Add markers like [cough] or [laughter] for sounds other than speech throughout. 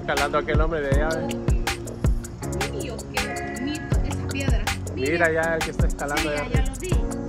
escalando aquel hombre de allá. Uy, Dios, qué bonito esa piedra. Mira ya el que está escalando ya, allá. ya lo vi.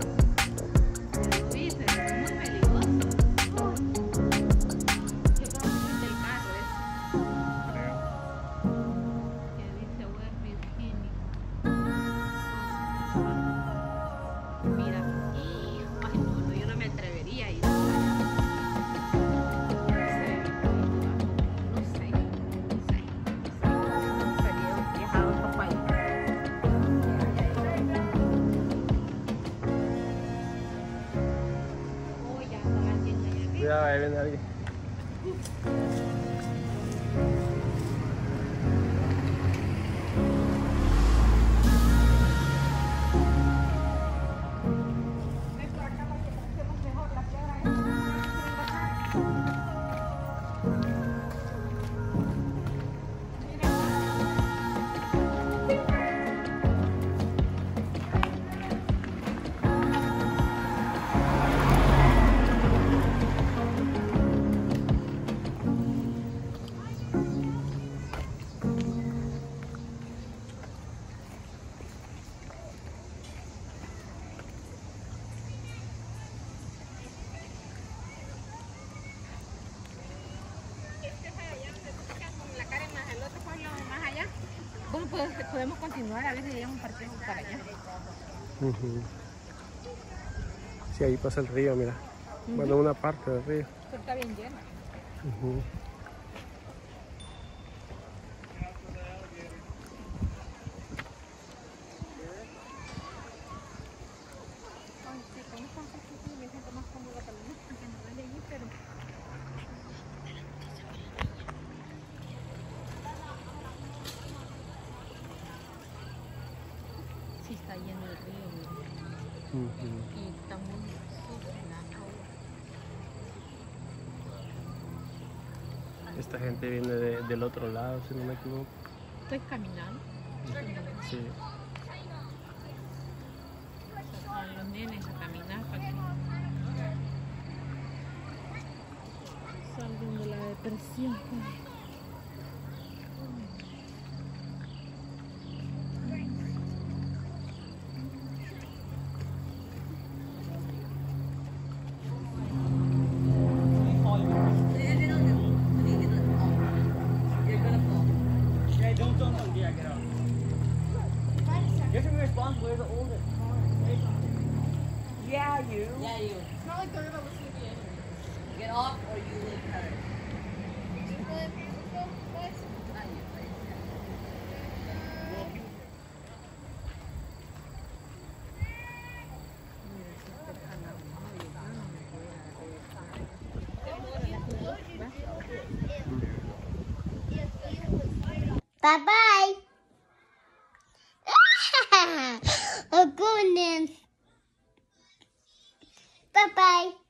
Ida og Eivind Helge. Podemos continuar a ver si llegamos un partido para allá. Ujú. Sí, ahí pasa el río, mira. Bueno, una parte del río. Pero está bien llena. Ujú. Ay, sí, con esta actitud me siento más cómoda también, aunque no duele ahí, pero... Está lleno el río, mira. Ujú. y está muy sucia. Esta gente viene de- del otro lado, si no me equivoco. Estoy caminando. Sí. Los nenes a caminar para que salgan de la depresión. You? Yeah, you. It's not like they're gonna listen to me anyway. Get off or you leave. Bye-bye. [laughs] oh, goodness. Bye bye.